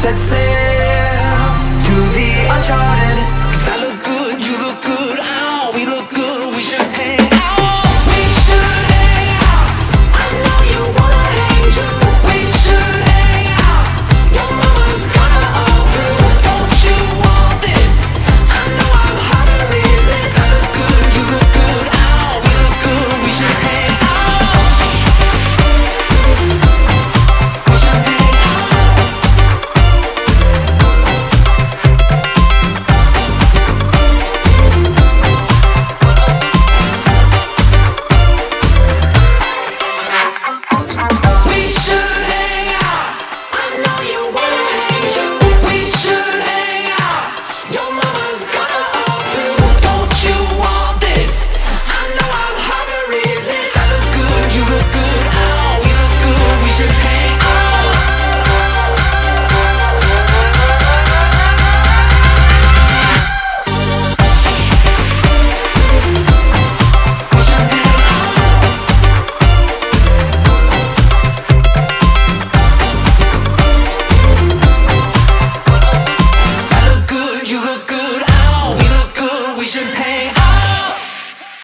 set sail to the uncharted.